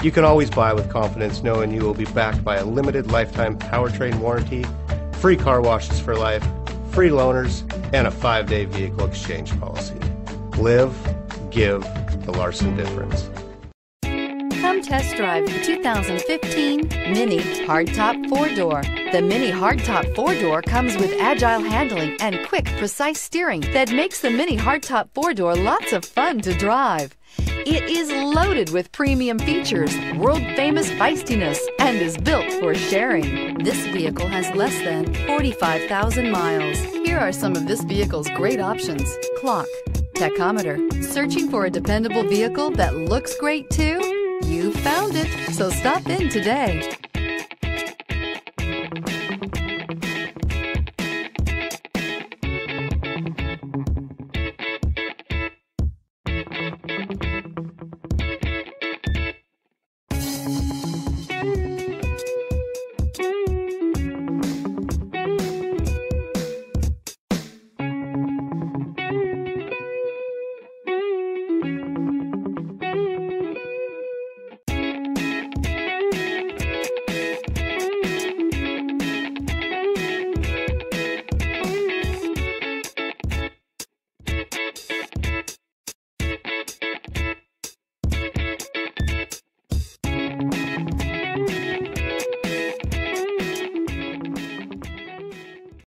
You can always buy with confidence knowing you will be backed by a limited lifetime powertrain warranty, free car washes for life, free loaners, and a five day vehicle exchange policy. Live, give the Larson difference. Come test drive the 2015 Mini Hardtop 4-Door. The Mini Hardtop 4-Door comes with agile handling and quick, precise steering that makes the Mini Hardtop 4-Door lots of fun to drive. It is loaded with premium features, world-famous feistiness, and is built for sharing. This vehicle has less than 45,000 miles. Here are some of this vehicle's great options. Clock, tachometer. Searching for a dependable vehicle that looks great too? You found it, so stop in today.